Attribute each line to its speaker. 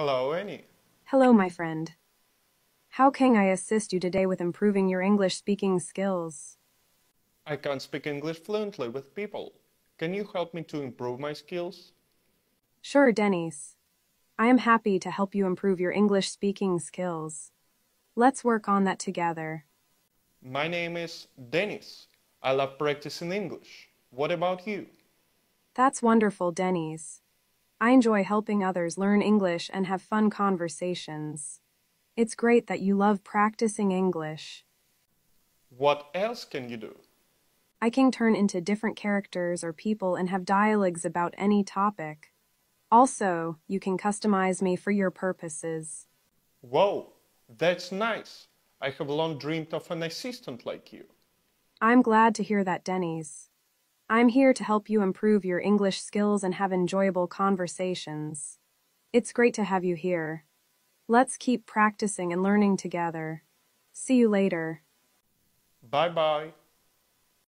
Speaker 1: Hello, Annie.
Speaker 2: Hello, my friend. How can I assist you today with improving your English speaking skills?
Speaker 1: I can't speak English fluently with people. Can you help me to improve my skills?
Speaker 2: Sure, Dennis. I am happy to help you improve your English speaking skills. Let's work on that together.
Speaker 1: My name is Dennis. I love practicing English. What about you?
Speaker 2: That's wonderful, Dennis. I enjoy helping others learn English and have fun conversations. It's great that you love practicing English.
Speaker 1: What else can you do?
Speaker 2: I can turn into different characters or people and have dialogues about any topic. Also, you can customize me for your purposes.
Speaker 1: Whoa, that's nice. I have long dreamed of an assistant like you.
Speaker 2: I'm glad to hear that, Dennis. I'm here to help you improve your English skills and have enjoyable conversations. It's great to have you here. Let's keep practicing and learning together. See you later.
Speaker 1: Bye bye.